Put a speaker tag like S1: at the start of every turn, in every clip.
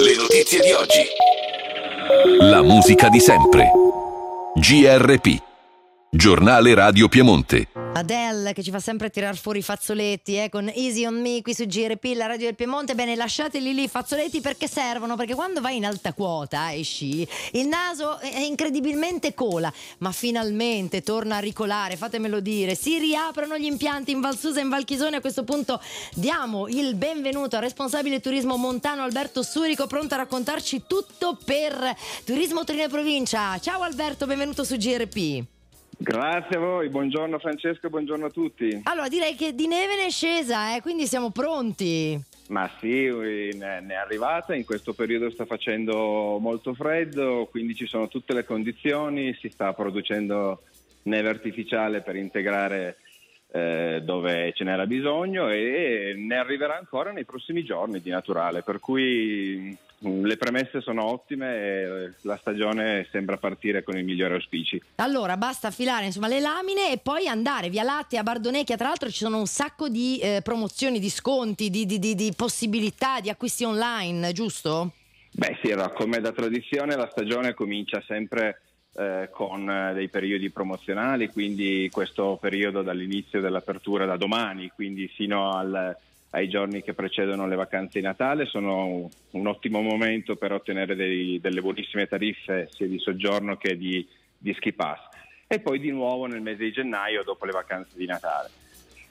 S1: Le notizie di oggi. La musica di sempre. GRP. Giornale Radio Piemonte.
S2: Adele che ci fa sempre tirar fuori i fazzoletti eh, con Easy on Me qui su GRP, la radio del Piemonte. Bene, lasciateli lì i fazzoletti perché servono, perché quando vai in alta quota e sci, il naso è incredibilmente cola, ma finalmente torna a ricolare, fatemelo dire. Si riaprono gli impianti in Valsusa e in Valchisone. A questo punto diamo il benvenuto al responsabile turismo montano Alberto Surico, pronto a raccontarci tutto per Turismo Torino e Provincia. Ciao Alberto, benvenuto su GRP.
S3: Grazie a voi, buongiorno Francesco, buongiorno a tutti.
S2: Allora direi che di neve ne è scesa, eh, quindi siamo pronti.
S3: Ma sì, ne è arrivata, in questo periodo sta facendo molto freddo, quindi ci sono tutte le condizioni, si sta producendo neve artificiale per integrare eh, dove ce n'era bisogno e ne arriverà ancora nei prossimi giorni di naturale, per cui le premesse sono ottime e la stagione sembra partire con i migliori auspici.
S2: Allora basta affilare insomma, le lamine e poi andare via Latte a Bardonecchia, tra l'altro ci sono un sacco di eh, promozioni, di sconti, di, di, di, di possibilità di acquisti online, giusto?
S3: Beh sì, come da tradizione la stagione comincia sempre eh, con eh, dei periodi promozionali, quindi questo periodo dall'inizio dell'apertura da domani, quindi fino al, ai giorni che precedono le vacanze di Natale, sono un ottimo momento per ottenere dei, delle buonissime tariffe sia di soggiorno che di, di ski pass. E poi di nuovo nel mese di gennaio dopo le vacanze di Natale.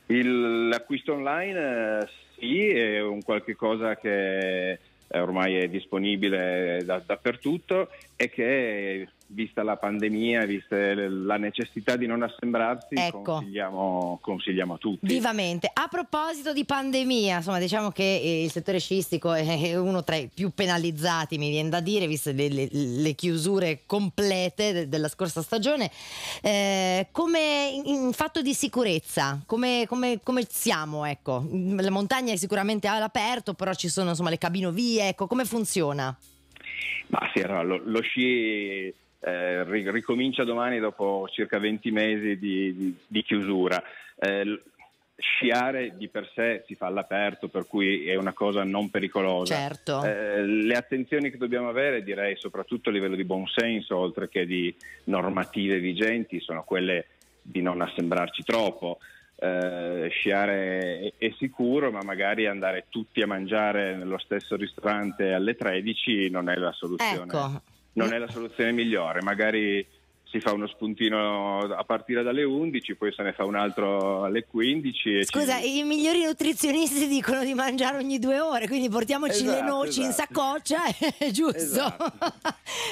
S3: Il, l'acquisto online eh, sì, è un qualche cosa che ormai è disponibile da, dappertutto e che vista la pandemia, vista la necessità di non assembrarsi, ecco. consigliamo, consigliamo, a tutti.
S2: Vivamente. A proposito di pandemia, insomma, diciamo che il settore sciistico è uno tra i più penalizzati, mi viene da dire, viste le, le, le chiusure complete de, della scorsa stagione. Eh, come in, in, fatto di sicurezza, come, come, come, siamo? Ecco? La montagna è sicuramente all'aperto, però ci sono insomma, le cabinovie, ecco, come funziona?
S3: Ma sì, allora, lo, lo sci eh, ricomincia domani dopo circa 20 mesi di, di, di chiusura. Eh, sciare di per sé si fa all'aperto, per cui è una cosa non pericolosa.
S2: Certo.
S3: Eh, le attenzioni che dobbiamo avere, direi soprattutto a livello di buonsenso, oltre che di normative vigenti, sono quelle di non assembrarci troppo. Eh, sciare è, è, sicuro, ma magari andare tutti a mangiare nello stesso ristorante alle 13 non è la soluzione.
S2: Ecco
S3: non è la soluzione migliore, magari si fa uno spuntino a partire dalle 11, poi se ne fa un altro alle 15.
S2: Scusa, ci... i migliori nutrizionisti dicono di mangiare ogni due ore, quindi portiamoci esatto, le noci esatto. in saccoccia, giusto? Esatto.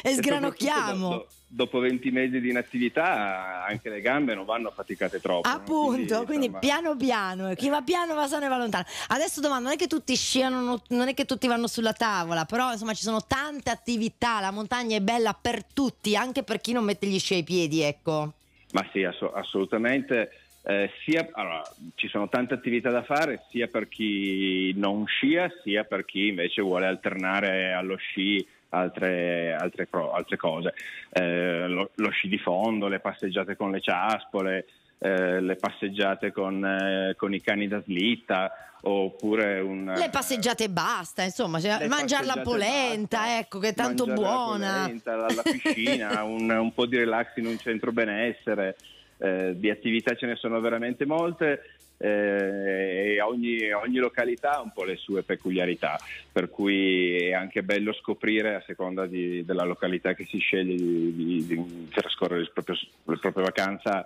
S2: E sgranocchiamo.
S3: Dopo, dopo 20 mesi di inattività anche le gambe non vanno faticate troppo.
S2: Appunto, no? quindi, quindi piano piano, chi va piano va sano e va lontano. Adesso domanda, non è che tutti sciano, non è che tutti vanno sulla tavola, però insomma ci sono tante attività, la montagna è bella per tutti, anche per chi non mette gli sci ai piedi, ecco.
S3: Ma sì, ass- assolutamente. Eh, sia, allora, ci sono tante attività da fare sia per chi non scia sia per chi invece vuole alternare allo sci altre, altre, altre cose. Eh, lo, lo, sci di fondo, le passeggiate con le ciaspole, eh, le passeggiate con, eh, con, i cani da slitta. Oppure un,
S2: le passeggiate basta, insomma, cioè, mangiare la polenta, basta, ecco che è tanto buona.
S3: La, polenta, la, la piscina, un, un, po' di relax in un centro benessere, eh, di attività ce ne sono veramente molte eh, e ogni, ogni, località ha un po' le sue peculiarità, per cui è anche bello scoprire a seconda di, della località che si sceglie di, di, di trascorrere proprio, la propria vacanza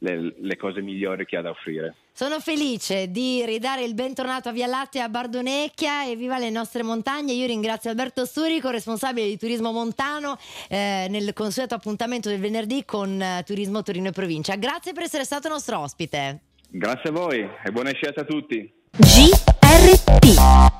S3: le, le, cose migliori che ha da offrire.
S2: Sono felice di ridare il bentornato a Via Latte a Bardonecchia e viva le nostre montagne. Io ringrazio Alberto Surico, responsabile di Turismo Montano, eh, nel consueto appuntamento del venerdì con eh, Turismo Torino e Provincia. Grazie per essere stato nostro ospite.
S3: Grazie a voi e buona scelta a tutti.
S2: GRT